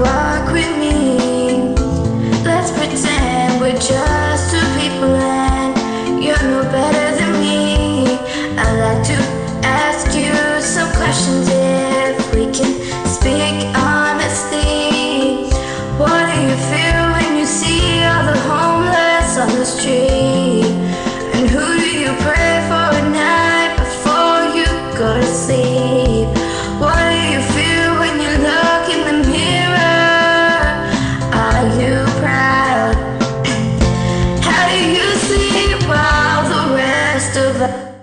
walk with me. Let's pretend we're just two people and you're no better than me. I like to ask you some questions if we can speak honestly. What do you feel when you see all the homeless on the street? And who do you pray for at night before you go to sleep? Yeah.